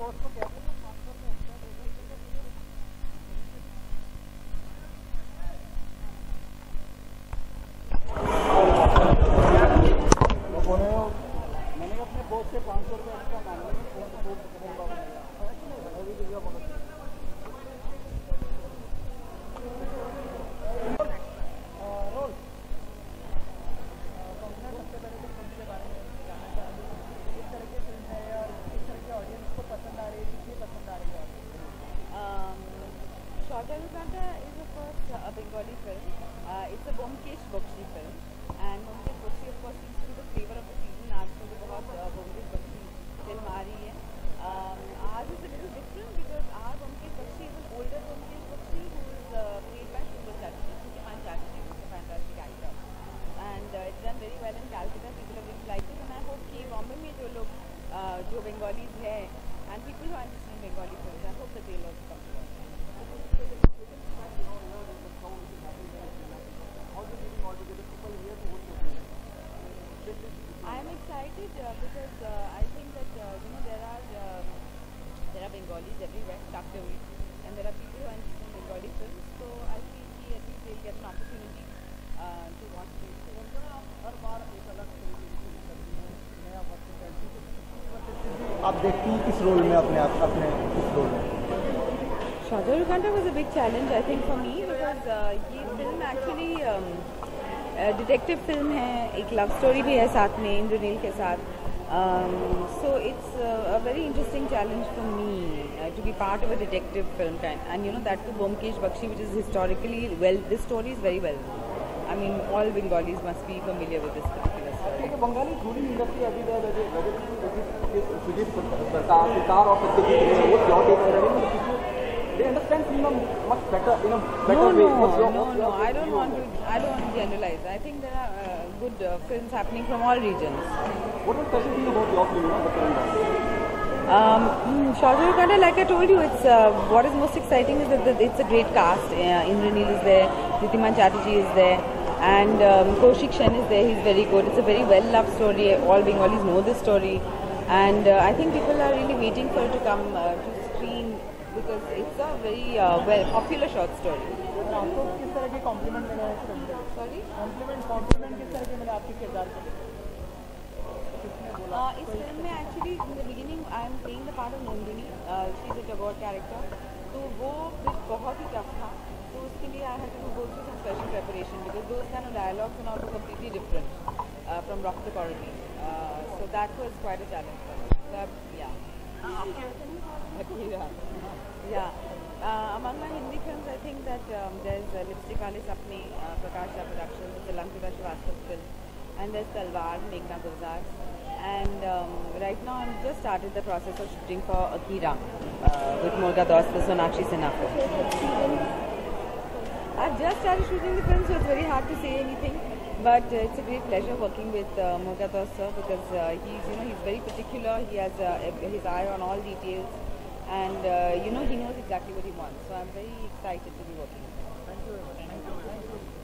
Thank you. Shajaruganta is of course a Bengali film. Uh, it's a Bomkesh Bakshi film. And Bomkesh Bakshi of course seems to be the flavor of the season. आज मुझे बहुत Bomkesh Bakshi film आ रही है. Um, ours is a little different because our Bomkesh Bakshi is an older Bomkesh Bakshi who is uh, played by Shubha Chatterjee, Shubhaman Chatterjee, who's a fantastic actor. And uh, it's done very well in Calcutta. People have really liked it. And I hope कि बॉम्बे में जो लोग uh, जो Bengalis है and people who are interested in Bengali films, I hope that they'll also come to watch. I'm excited uh, because uh, I think that uh, you know there are um, there are Bengalis everywhere tucked away, and there are people who are interested in Bengali films. So I feel कि at least they'll get an opportunity uh, to watch these films. आप देखती हैं किस role में अपने आप अपने किस रोल में Shajaruganta was a big challenge, I think, for me because uh, ये फ़िल्म एक्चुअली डिटेक्टिव फ़िल्म है एक लव स्टोरी भी है साथ में इंद्रनील के साथ so it's a very interesting challenge to me to be part of a detective film and you know that to Byomkesh Bakshi which is historically well this story is very well I mean all Bengalis must be familiar with this Bengali they understand film much better in a better No, way no, What's your- no, what's no. I don't want to. I don't want to generalize. I think there are uh, good uh, films happening from all regions. what was special thing about your film the film Um, mm, Shajaruganda, like I told you, it's uh, what is most exciting is that the, it's a great cast. Uh, Indraneel is there, Ditiman Chatterjee is there, and um, Kaushik Shen is there. He's very good. It's a very well-loved story. All Bengalis know this story, and uh, I think people are really waiting for it to come uh, to because it's a very uh, well popular short story. आपको किस तरह के complement मिले हैं इस film में Sorry. Complement complement किस तरह के मिले आपके किरदार के Uh, इस फ़िल्म में actually in the beginning I am playing the part of Nandini she is a Tagore character तो वो बहुत ही टफ था. तो उसके लिए I had to go through some special preparation because those of dialogues and also completely different from rock the colony so that was quite a challenge for me so या yeah. Uh, among my Hindi films I think that um, there's uh, Lipstick Wale Sapne uh, Prakash Jha Productions a Lankita Shrivastava film and there's Talwar Meghna Gulzar. And um, right now I'm just started the process of shooting for Akira uh, with Morga Das the Sonakshi Sinha. I've just started shooting the film so it's very hard to say anything but uh, it's a great pleasure working with uh, Morga sir because uh, he's you know he's very particular. He has uh, his eye on all details and uh, you know he knows exactly what he wants. So I'm very excited to be working with him. Thank you. Thank you. Thank you.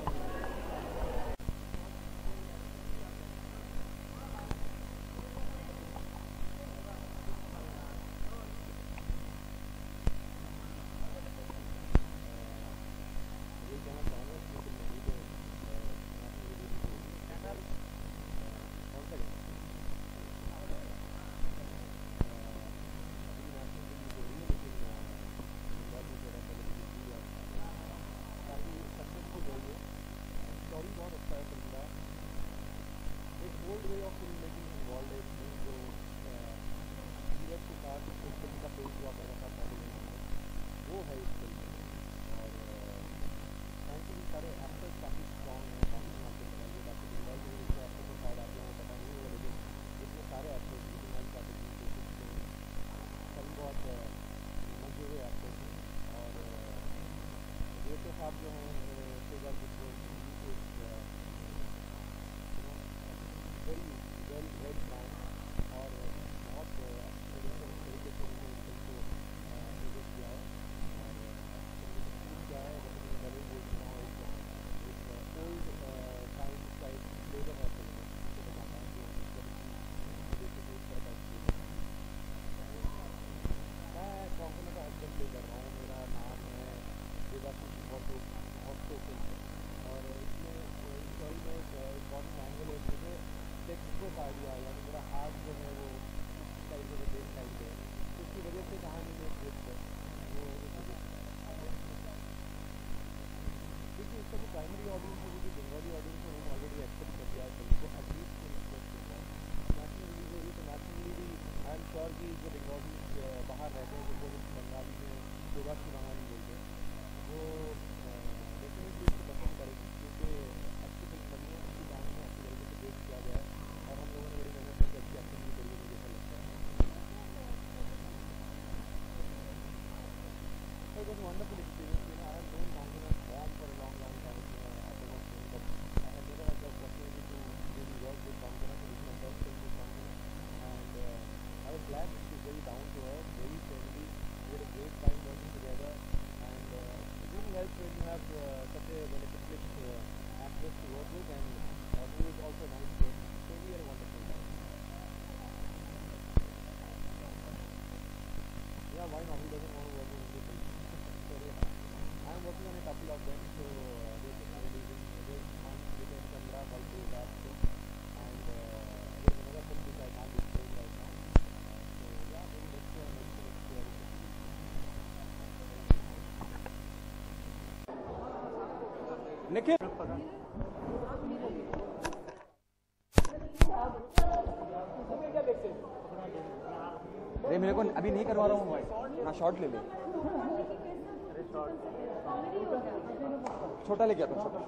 कि जो बंगाली बाहर रहते हैं जिनको बंगाली में देवासी बंगाली बोलते हैं वो वो डेफिनेटली इसको पसंद करेगी क्योंकि अच्छी फिल्म बनी है अच्छी कहानी है अच्छी तरीके से पेश किया गया है और हम लोगों ने बड़ी मेहनत करके अच्छी एक्टिंग भी करी है मुझे ऐसा लगता है So it was a wonderful experience. You know, I have known Mountain and Bomb for a long, long time. You know, I don't know, but I have never had the opportunity to really work with Mountain. So this is my first film with Mountain. very down to earth, very friendly. We had a great time working together. And uh, it really helps when you have uh, such a beneficial uh, actress to work with and uh, who is also a nice person. So we had a wonderful time. Yeah, why not? Who doesn't want to work with Hindi so yeah, I'm working on a couple of them. So Nikhil. अरे, मेरे को अभी नहीं करवा रहा हूँ हाँ short ले ले। छोटा लेके आता छोटा।